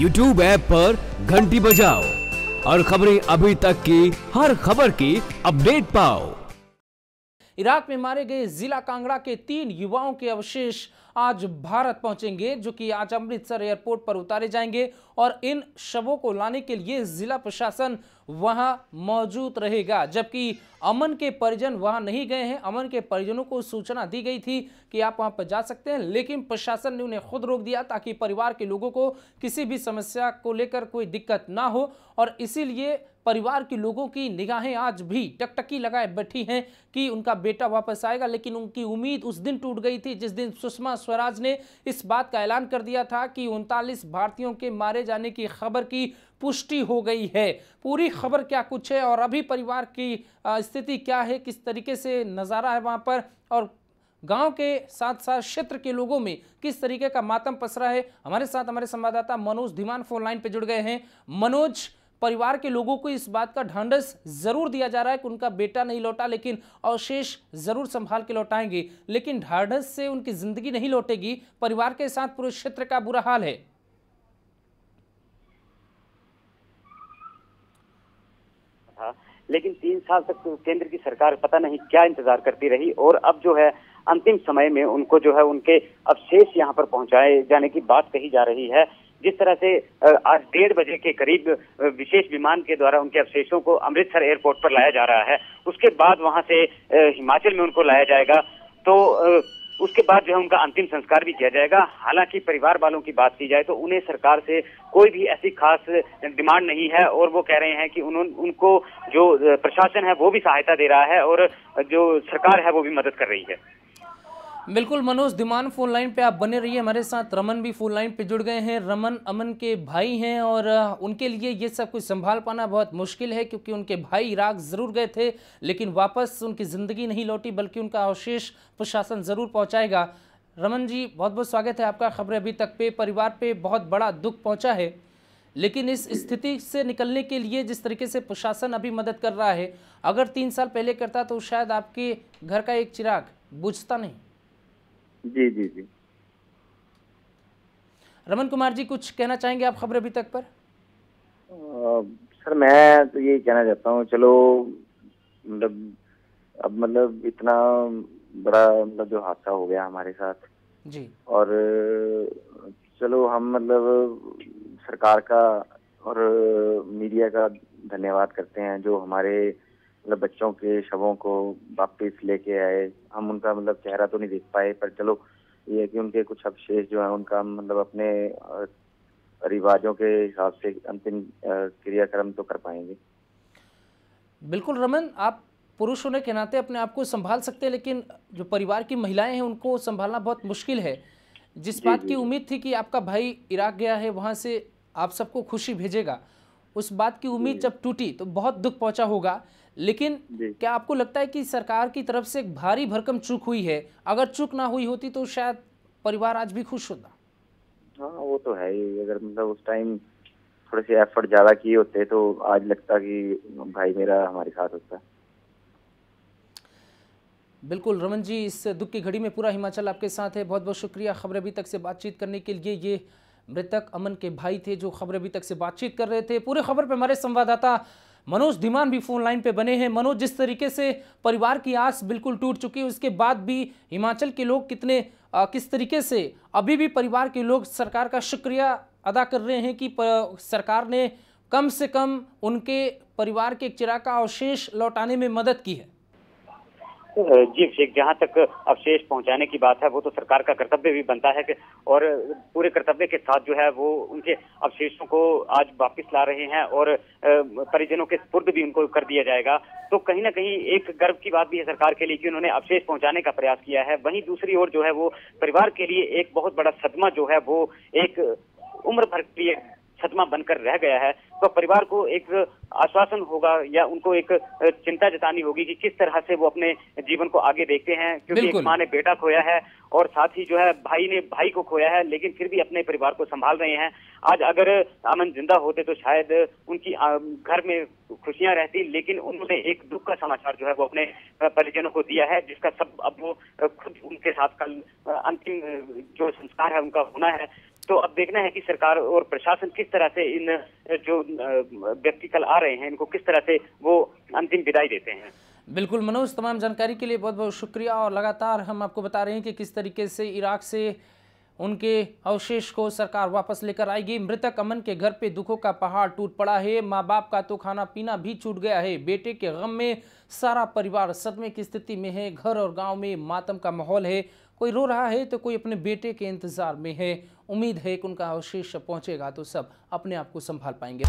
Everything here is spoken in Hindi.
यूट्यूब ऐप पर घंटी बजाओ और खबरें अभी तक की हर खबर की अपडेट पाओ। इराक में मारे गए जिला कांगड़ा के तीन युवाओं के अवशेष आज भारत पहुँचेंगे, जो कि आज अमृतसर एयरपोर्ट पर उतारे जाएँगे और इन शवों को लाने के लिए जिला प्रशासन वहाँ मौजूद रहेगा। जबकि अमन के परिजन वहाँ नहीं गए हैं। अमन के परिजनों को सूचना दी गई थी कि आप वहाँ पर जा सकते हैं, लेकिन प्रशासन ने उन्हें खुद रोक दिया ताकि परिवार के लोगों को किसी भी समस्या को लेकर कोई दिक्कत ना हो। और इसीलिए परिवार के लोगों की निगाहें आज भी टकटकी लगाए बैठी हैं कि उनका बेटा वापस आएगा, लेकिन उनकी उम्मीद उस दिन टूट गई थी जिस दिन सुषमा स्वराज ने इस बात का ऐलान कर दिया था कि उनतालीस भारतीयों के मारे जाने की खबर की पुष्टि हो गई है। पूरी खबर क्या कुछ है और अभी परिवार की स्थिति क्या है, किस तरीके से नज़ारा है वहाँ पर और गाँव के साथ साथ क्षेत्र के लोगों में किस तरीके का मातम पसरा है? हमारे साथ हमारे संवाददाता मनोज धीमान फ़ोन लाइन पे जुड़ गए हैं। मनोज, परिवार के लोगों को इस बात का ढांढस ज़रूर दिया जा रहा है कि उनका बेटा नहीं लौटा, लेकिन अवशेष ज़रूर संभाल के लौटाएँगे। लेकिन ढांढस से उनकी ज़िंदगी नहीं लौटेगी। परिवार के साथ पूरे क्षेत्र का बुरा हाल है। लेकिन तीन साल तक तो केंद्र की सरकार पता नहीं क्या इंतज़ार करती रही और अब जो है, अंतिम समय में उनको जो है, उनके अवशेष यहाँ पर पहुँचाए जाने की बात कही जा रही है। जिस तरह से आज डेढ़ बजे के करीब विशेष विमान के द्वारा उनके अवशेषों को अमृतसर एयरपोर्ट पर लाया जा रहा है। उसके बाद वहाँ से हिमाचल में उनको लाया जाएगा। तो उसके बाद जो है उनका अंतिम संस्कार भी किया जाएगा। हालाँकि परिवार वालों की बात की जाए तो उन्हें सरकार से कोई भी ऐसी खास डिमांड नहीं है और वो कह रहे हैं कि उन्होंने उनको जो प्रशासन है वो भी सहायता दे रहा है और जो सरकार है वो भी मदद कर रही है। बिल्कुल मनोज दिमान फ़ोन लाइन पे आप बने रहिए। हमारे साथ रमन भी फ़ोन लाइन पे जुड़ गए हैं। रमन, अमन के भाई हैं और उनके लिए ये सब कुछ संभाल पाना बहुत मुश्किल है क्योंकि उनके भाई इराक ज़रूर गए थे, लेकिन वापस उनकी ज़िंदगी नहीं लौटी, बल्कि उनका अवशेष प्रशासन ज़रूर पहुँचाएगा। रमन जी, बहुत बहुत स्वागत है आपका खबर अभी तक पे। परिवार पे बहुत बड़ा दुख पहुँचा है, लेकिन इस स्थिति से निकलने के लिए जिस तरीके से प्रशासन अभी मदद कर रहा है, अगर तीन साल पहले करता तो शायद आपके घर का एक चिराग बुझता नहीं। जी जी जी। रमन कुमार जी कुछ कहना चाहेंगे आप खबर अभी तक पर? आ, सर मैं तो ये कहना चाहता हूँ चलो मतलब अब मतलब इतना बड़ा मतलब जो हादसा हो गया हमारे साथ। जी। और चलो हम मतलब सरकार का और मीडिया का धन्यवाद करते हैं जो हमारे मतलब बच्चों के शवों को वापिस लेके आए। हम उनका मतलब चेहरा तो नहीं देख पाए पर चलो ये है कि उनके कुछ अवशेष जो है उनका मतलब अपने रिवाजों के हिसाब से अंतिम क्रियाक्रम तो कर पाएँगे। बिल्कुल रमन आप पुरुष होने के नाते अपने आप को संभाल सकते हैं लेकिन जो परिवार की महिलाएँ हैं उनको संभालना बहुत मुश्किल है। जिस बात की उम्मीद थी कि आपका भाई इराक गया है वहाँ से आप सबको खुशी भेजेगा। उस बात की उम्मीद जब टूटी तो बहुत दुख पहुँचा होगा। लेकिन क्या आपको लगता है कि सरकार की तरफ़ से एक भारी भरकम चूक हुई है? अगर चूक ना हुई होती तो शायद परिवार आज भी खुश होता। हाँ वो तो है ही। अगर मतलब उस टाइम थोड़े से एफर्ट ज़्यादा किए होते तो आज लगता कि भाई मेरा हमारे साथ होता। बिल्कुल रमन जी इस दुख की घड़ी में पूरा हिमाचल आपके साथ है। बहुत बहुत शुक्रिया खबर अभी तक से बातचीत करने के लिए। ये मृतक अमन के भाई थे जो खबर अभी तक से बातचीत कर रहे थे। पूरे खबर पर हमारे संवाददाता मनोज धीमान भी फ़ोन लाइन पे बने हैं। मनोज जिस तरीके से परिवार की आस बिल्कुल टूट चुकी है उसके बाद भी हिमाचल के लोग कितने आ, किस तरीके से अभी भी परिवार के लोग सरकार का शुक्रिया अदा कर रहे हैं कि सरकार ने कम से कम उनके परिवार के चिराग का अवशेष लौटाने में मदद की है। जी अभिषेक जहाँ तक अवशेष पहुँचाने की बात है, वो तो सरकार का कर्तव्य भी बनता है कि और पूरे कर्तव्य के साथ जो है, वो उनके अवशेषों को आज वापस ला रहे हैं और परिजनों के स्पुर्द भी उनको कर दिया जाएगा। तो कहीं ना कहीं एक गर्व की बात भी है सरकार के लिए कि उन्होंने अवशेष पहुँचाने का प्रयास किया है। वहीं दूसरी ओर जो है, वो परिवार के लिए एक बहुत बड़ा सदमा जो है, वो एक उम्र भर के लिए सदमा बनकर रह गया है तो परिवार को एक आश्वासन होगा या उनको एक चिंता जतानी होगी कि किस तरह से वो अपने जीवन को आगे देखते हैं क्योंकि एक माँ ने बेटा खोया है और साथ ही जो है भाई ने भाई को खोया है लेकिन फिर भी अपने परिवार को संभाल रहे हैं। आज अगर अमन ज़िंदा होते तो शायद उनकी घर में खुशियाँ रहती लेकिन उन्होंने एक दुख का समाचार जो है वो अपने परिजनों को दिया है जिसका सब अब वो खुद उनके साथ कल अंतिम जो संस्कार है उनका होना है। तो अब देखना है कि सरकार और प्रशासन किस तरह से इन जो व्यक्ति कल आ रहे हैं, इनको किस तरह से वो अंतिम विदाई देते हैं। बिल्कुल, मनोज, तमाम जानकारी के लिए बहुत बहुत शुक्रिया और लगातार हम आपको बता रहे हैं कि किस तरीके से इराक से उनके अवशेष को सरकार वापस लेकर आएगी। मृतक अमन के घर पे दुखों का पहाड़ टूट पड़ा है। माँ बाप का तो खाना पीना भी छूट गया है। बेटे के गम में सारा परिवार सदमे की स्थिति में है। घर और गाँव में मातम का माहौल है। कोई रो रहा है तो कोई अपने बेटे के इंतज़ार में है। उम्मीद है कि उनका अवशेष पहुंचेगा तो सब अपने आप को संभाल पाएँगे।